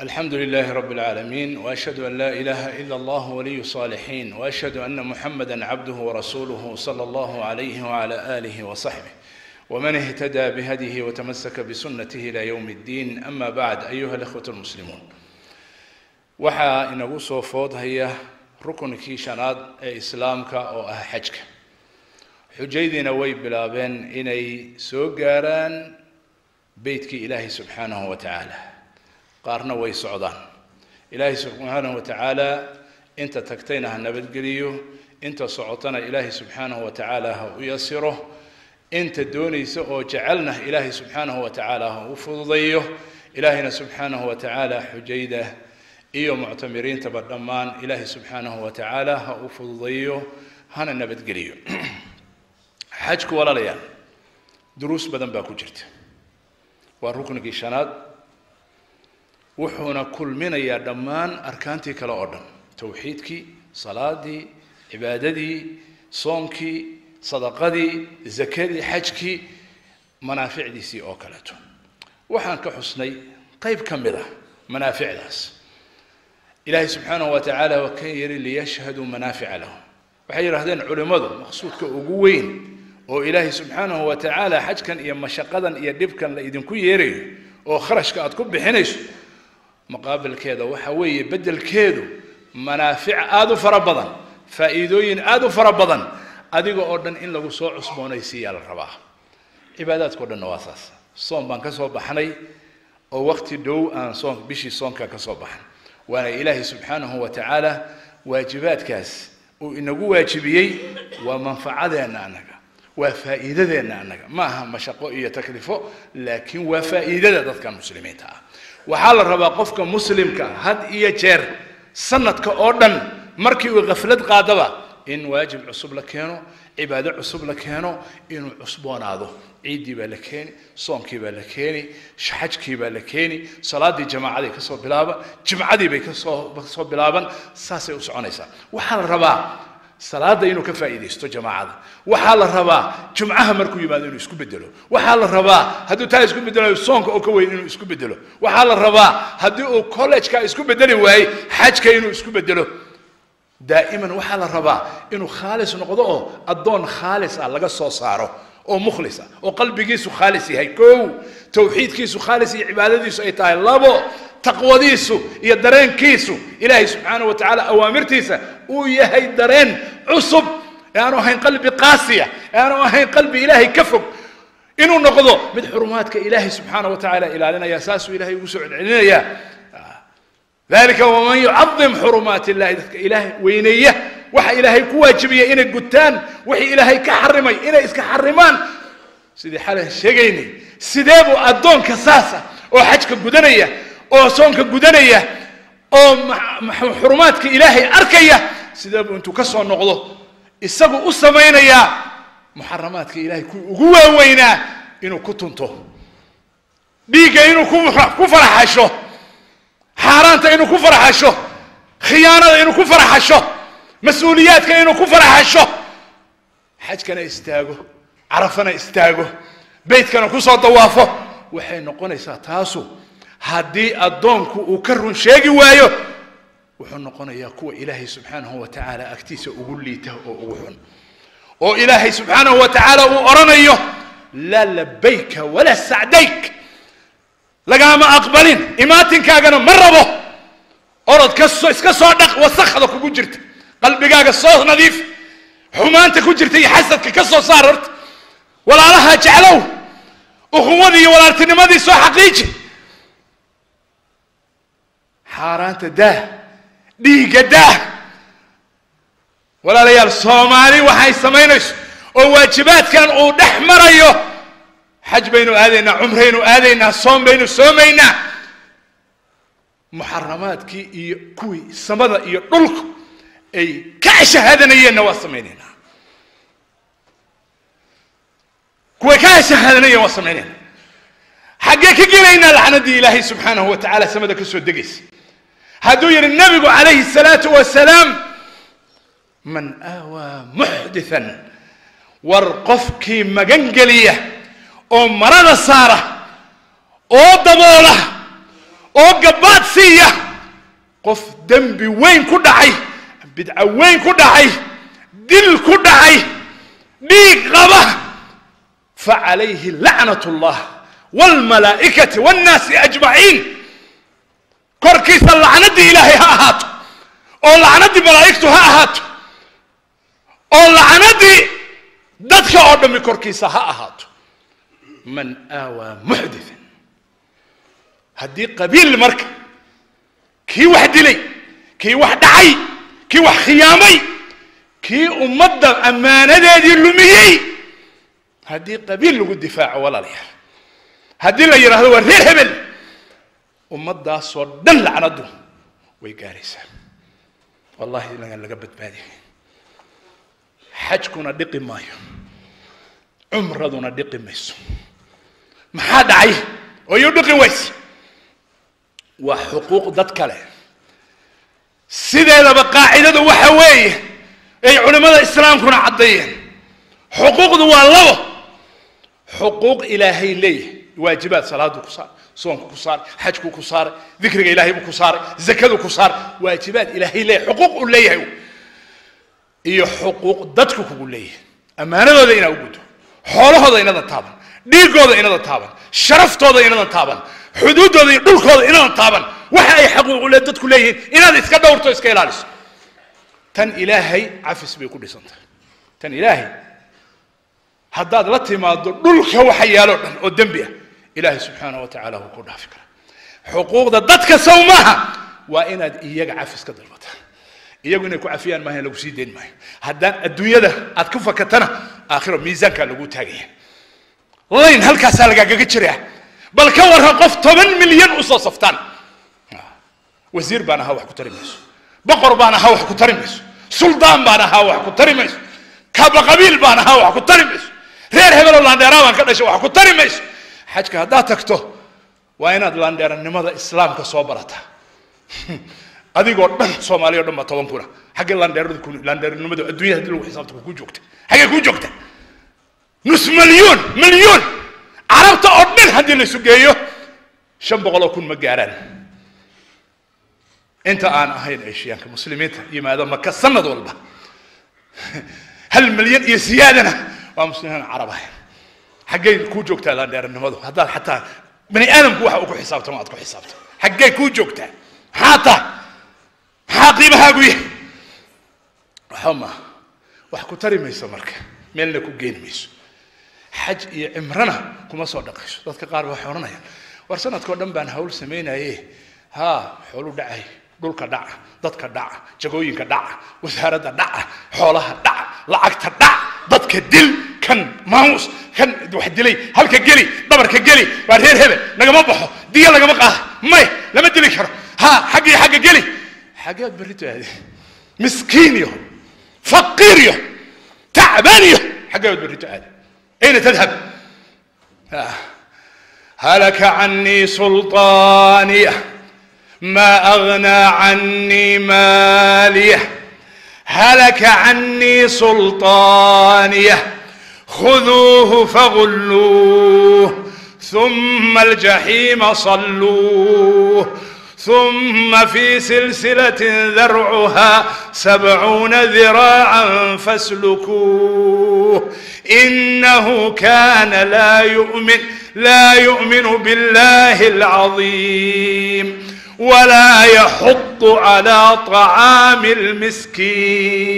الحمد لله رب العالمين وأشهد أن لا إله إلا الله ولي الصالحين وأشهد أن محمدا عبده ورسوله صلى الله عليه وعلى آله وصحبه. ومن اهتدى بهديه وتمسك بسنته إلى يوم الدين أما بعد أيها الإخوة المسلمون. waxaa inagu soo foodhaya rukunkii shanaad ee islaamka oo ah xajka xujaydiina way bilaabeen ilaahay subxaanahu wa tacaala قارنا وي صعودان إلهي سبحانه وتعالى أنت تكتينها النبي الجليو أنت صعودنا إلهي سبحانه وتعالى هو يسره أنت دوني جعلنا إلهي سبحانه وتعالى هو فضيه إلهنا سبحانه وتعالى حجيدة. إيو معتمرين تبرمان إلهي سبحانه وتعالى هو فضيه هنا النبي الجليو حجك ولا ليان دروس بدن باكو جرت. وركنك كيشانات وحنا كل من يا دمان أركانتي كلا أردن توحيدك صلاتي عبادتي صومك صدقتي زكاتي حجك منافع دي سي أوكلته وحنا كحسني قيب كملة منافع لاس إله سبحانه وتعالى وكي يري ليشهدوا منافع لهم وحير هذين علماء مقصود كأقوين وإله سبحانه وتعالى حجكا كان إيا مشاقدا إيا دبكا لإذن كي يري أو خرش كأتكب بحنش مقابل كذا وحوي بدل كذا منافع آدو فربضا فإيدوين آدو فربضا أديكو أردن إن لغو سوء عصموني سيا الربا عبادات كورد النواساس صوم بان كسو بحني أو وقت دو أن صوم بشي صوم كسو بحن. وأنا إلهي سبحانه وتعالى واجبات كاس. وإنه واجبيي ومنفع ذينا أنك وفائدة ذينا أنك. ما هم مشاقو إيا تكلفو لكن وفائدة ذات كان تعالى وحال ربا قفك مسلم هاد إيا جير. سندك أوردن. مركي وغفلت قادبا. إن واجب عصب لكينو. عبادة عصب لكينو. إن عصبون هذا عيدي بالكيني. صوم كي بالكيني. شحج كي بالكيني. صلاة دي جماعة دي كسو بلابا جماعة دي بكسو بلابا ساسي أسعونيسا. وحال ربا salaada inuu ka faa'iidaysto jamaacada waxaa la rabaa jumcaha markuu yimaado inuu isku bedelo waxaa la rabaa hadduu taa isku bedelayo soonka oo ka weyn inuu isku bedelo waxaa la rabaa haddii uu college-ka isku bedeli waayey xajka inuu isku bedelo daa'iman waxaa la rabaa inuu khaalis noqdo oo addoon khaalis ah laga soo saaro oo mukhlis ah oo qalbigiisu khaalis yahay kow tawxiidkiisu khaalis iyo cibaadadiisu ay tahay labo تقواديسو يا درين كيسو. إلهي سبحانه وتعالى أوامر تيسا ويا هي درين عصب. يعني أنا وهين قلبي قاسية. يعني أنا وهين قلبي إلهي كفك. إنو نقضو. من حرماتك إلهي سبحانه وتعالى. إلى لنا ساس إلهي وسع العناية ذلك ومن يعظم حرمات الله. إلهي وينية وح إلهي كواجبية. إن الجتان وح إلهي كحرمي. إن إسك كحرمان سيدي حاله شيقيني سيدي سيدابو أدون كساسة وحجك الجدنية أو صونك جدانية أو محرماتك الهي اركية سيداب انتو كسوا النقضو استقو اصمينا يا محرماتك الهي كو وينا انو كتنتو بيقى انو كفر حاشو حارانتا انو كفر حاشو خيانة انو كفر حاشو مسؤولياتك انو كفر حاشو حاج كان يستاغو عرفنا يستاغو بيت كان كسوا الضوافو وحين نقوني ساتاسو هدي أدونك وكرن شيء وياه وحن قلنا يا كوا إلهي سبحانه وتعالى أكتيس أقول لي ته وحن أو إلهي سبحانه وتعالى وأرنيه لا لبيك ولا سعديك لقام أقبلين إماتن كأجنا مربو أرد كسو إسكسو دق وسخ لك وجرت قلب جاك الصوت نظيف حمانت كجرت يحسد كسو صارت ولا لها جعلوه أخواني ولا أرتني ما دي سو حقيقي حارات ده دي قده ولا ليال صومالي وحي سمينش. وواجبات كان أو دحمر أيوه حج بينو آذينا عمرين آذينا صوم بينو صومينا محرمات كي كوي سمضة إيه طلق أي كاشة هذا نية نواصمينينا كوي كاشة هذا نية نواصمينينا حقا كي قلينا لحنا دي إلهي سبحانه وتعالى سمدك السود دقيس. هدو يرى النبي عليه الصلاة والسلام من آوى محدثا وارقفك مجنجلية أمرنا سارة أو دبولة أو قبات قف دمبي وين كدعي بدعا وين كدعي دل كدعي ديك غبا فعليه لعنة الله والملائكة والناس أجمعين. كركيس اللعنتي إلهي ها هات أو اللعنتي ملايكته ها هات أو اللعنتي دتك أردمي كركيس ها هات من آوى محدث هدي قبيل المرك كي واحد لي كي واحد عي كي واحد خيامي كي أمد أمانة دي اللمي هدي قبيل لقد دفاع ولا ليه هدي لا يراه هو الهبل ومدى صور دل على دو ويقارس والله لن يلقبت بادي. حجكنا دق ماي. عمرنا دق ميس. ما حد عي ويودقي ويس. وحقوق دات كلام سيدي بقاعدة عيدة وحوي. أي علماء الإسلام كنا عضيين حقوق دوالله حقوق إلهي لي. واجبات صلاة وصلاة صوم كوسار حج كوسار ذكر إلهي كسار زكاة كوسار واجبات إلهي لي حقوق اللي هي حقوق دتك كقول لي أما أنا هذا إنا وجوده حاله هذا إنا تابا ديك هذا إنا تابا شرف هذا إنا تابا حدود هذا دلك هذا إنا تابا وحي حقوق اللي دتك لي إنا إسكا دورتو إسكا إلاليس تن إلهي عفس بيقول لي سنت تن إلهي. هذا لا تيمادو دلك هو حيالو قدام بيه إلهي سبحانه وتعالى هو كلها فكرة. حقوق ضدك سومها وإن إياك عافس كدربتا إياك إنك عافيان ما هي لو سيدين ما هي هذا الدنيا ده أتكفى كتنا. آخر ميزان كان لو تاجي لين هل كسال جا جتشريه بل كورها قف 8 مليون أسرة صفتان. آه. وزير بانا هاوح كترميس بقر بانا هاوح كترميس سلطان بانا هاوح كترميس كابا قبيل بانا هاوح كترميس غير هبل الله دراوان كذا شو هاوح كترميس xajka haddaad tagto waa inaad laandheeranimada islaamka soo barataa adigoo dhan soomaaliya o dhan baa toban kuna xaggee laandheeradu kun laandheeranimadu adduunyada haddii lagu xisaabta ku joogta xaggee ku joogta nus milyuun milyuun carabta oo dhan haddii la isu geeyo shan boqoloo kun ma gaaraan inta aan ahayn eshiyaanka muslimiinta yimaado maka sanad walba hal milyan iyo siyaadana waa muslimiin carab ahayn حقي كوجوكتا لاندير النموذج. هذا حتى بني آدم كو واحد حسابته ما ادكو حسابته. حقي كوجوكتا حاطة. حاقي بهاقوي وحما وحكو تري ميسا مركا ميلنا كو جين ميس حج يا عمرنا. كما صدقش. دكا قارب حورنا يعني. ورسنا تكون دم بان هول سمينا إيه. ها حولو دعي إيه. دول كدع دت كدع جوين كدع وسهرة دع حولها دع لعك تدع دت كدل كن ماوس كن واحد لي هلك جلي دبر كجلي وارهير هبه نجا ما بحه دي الله جبقة ما لما تدلي شر ها حقي حق جلي حاجة بريتو هذه. مسكينيو فقيريو تعبانيو حاجة بريتو هذه. أين تذهب؟ هلك عني سلطانية ما أغنى عني مالية هلك عني سلطانيه خذوه فغلوه ثم الجحيم صلوه ثم في سلسلة ذرعها سبعون ذراعا فاسلكوه. إنه كان لا يؤمن لا يؤمن بالله العظيم ولا يحض على طعام المسكين.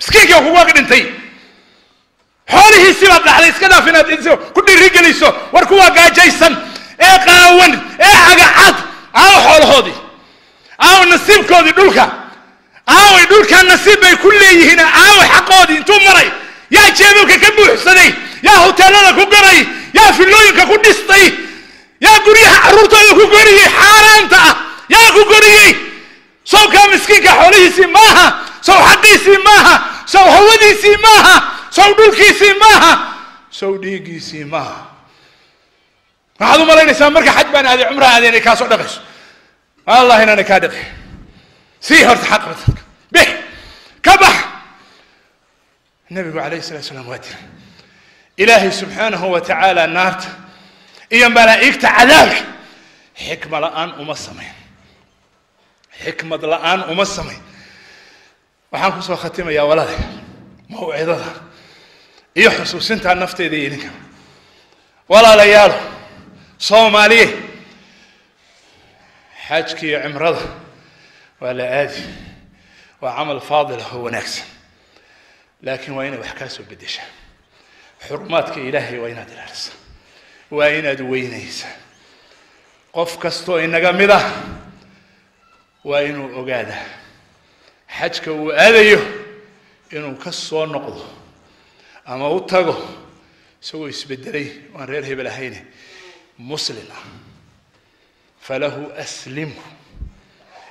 مسكين كيف هو قد انتي هوري سيما بلاليس كذا فينا تنسو كدي ريجليسو وركوا جايسون إيه قاون إيه حاجة عط أو حول هذي أو نصيب كذي دولكا أو دولكا نصيب كله هنا أو حق هذي أنتم مري يا جيبك كبو حسني يا هوتيلنا كبري يا فيلوي ككودي ستي يا قري حروتا كقري حارنتا يا كقري سو كم مسكين كحوري سيماها سو حدي سيماها سو هودي سيماها سودكي سيما سودكي سيما هذا مالي حد حتى هذه عمرها هذه نكاس دغش الله أنا كادر سي هرت حقرتك به كبح النبي عليه الصلاه والسلام واتر الهي سبحانه وتعالى نارت أيام ملائكة تعالى حكمه الان وما السمين حكمه الان وما السمين وحنكو سو يا ولدي موعظه iyo xusuusintaa nafteyda iyo idinka. Walaalayaalo soomaaliye xajka iyo cimrada waa la aadi waa camal faadil ah oo wanaagsan. Laakiin waa inay wax kaa soo beddeshaa. Xurumaadka ilaahay waa inaad ilaalisaa. Waa inaad weynaysaa. Qof kastoo inaga mid ah waa inuu ogaadaa. Xajka uu aadayo inuu ka soo noqdo ama u tago isagoo isbedelay waan reer hebel ahayne. Muslin ah. Falahu aslimhu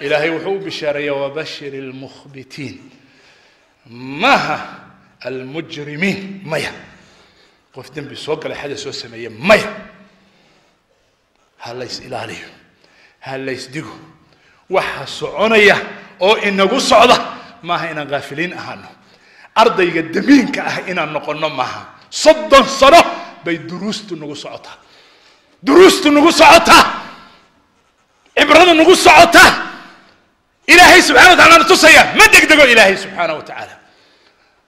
ilaahay wuxuu u bishaareeya wabashir almukhbitiin maha almujrimiin maya. Qof dembi soo galay xada soo sameeye maya. Ha lays ilaaliyo ha lays digo. Waxa soconaya oo inagu socda maaha inaan kaafiliin ahaano أرضي الدمين كأه إن نقول نمها صد صرا بي دروس تنقص عطا دروس تنقص عطا عبرنا نقص عطا إلهي سبحانه وتعالى تصيح ما تقدر إلهي سبحانه وتعالى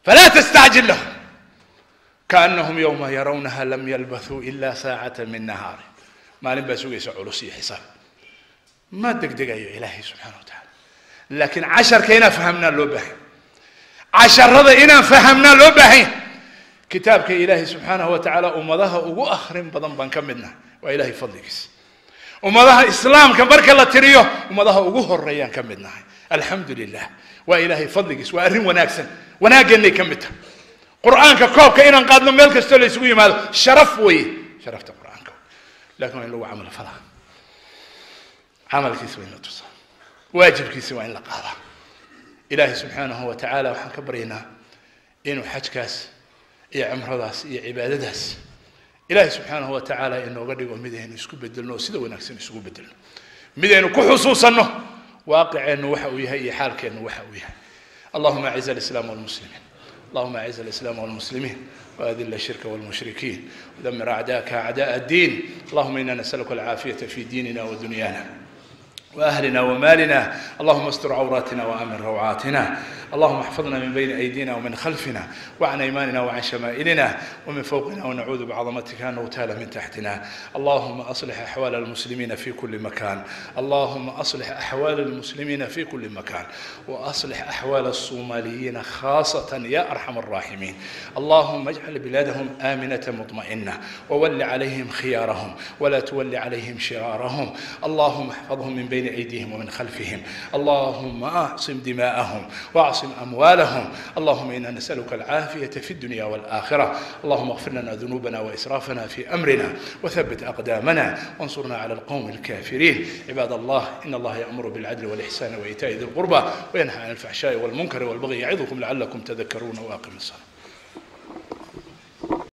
فلا تستعجل له كأنهم يوم يرونها لم يلبثوا إلا ساعة من نهار ما لبسوا يسعلوا حساب ما تقدر إلهي سبحانه وتعالى لكن عشر كينا فهمنا اللبه عشر رضا إنا فهمنا لبهين كي إلهي سبحانه وتعالى أمضها أقو أخرين بضم بنكمدنا وإلهي فضلكس أمضها إسلام كبرك الله تريه أمضها أقو هريان كمدنا. الحمد لله. وإلهي فضلكس وأرهم وناكسا وناقين لي كمدنا قرآن كوب كإنا قادنا ملك استولي سوي مال. شرف وي. شرفت قرآن لكن لو عمل فلا عمل كيسوين لا توصل واجب كيسوين لا قادر إلهي سبحانه وتعالى وحن كبرينا يا عمر داس يا عباد داس إلهي سبحانه وتعالى إنو غريقو مدهينو يسكو بدلنو سيدو ونكسين يسكو بدلنو. مدهينو كحصوصا نو واقع إنو وحاويها إيا حالك إنو وحاويها اللهم أعز الإسلام والمسلمين. اللهم أعز الإسلام والمسلمين. وأذل الشرك والمشركين. ودمر أعداءك أعداء الدين. اللهم إنا نسألك العافية في ديننا ودنيانا. وأهلنا ومالنا. اللهم استر عوراتنا وأمن روعاتنا. اللهم احفظنا من بين أيدينا ومن خلفنا وعن أيماننا وعن شمائلنا ومن فوقنا ونعوذ بعظمتك أن نغتال من تحتنا. اللهم أصلح أحوال المسلمين في كل مكان. اللهم أصلح أحوال المسلمين في كل مكان. وأصلح أحوال الصوماليين خاصة يا أرحم الراحمين. اللهم اجعل بلادهم آمنة مطمئنة. وول عليهم خيارهم. ولا تول عليهم شرارهم. اللهم احفظهم من بين أيديهم ومن خلفهم. اللهم أعصم دماءهم. وأعصم أموالهم. اللهم إنا نسألك العافية في الدنيا والآخرة. اللهم اغفر لنا ذنوبنا وإسرافنا في أمرنا وثبت أقدامنا وانصرنا على القوم الكافرين. عباد الله إن الله يأمر بالعدل والإحسان وإيتاء ذي القربى وينهى عن الفحشاء والمنكر والبغي يعظكم لعلكم تذكرون وأقم الصلاة.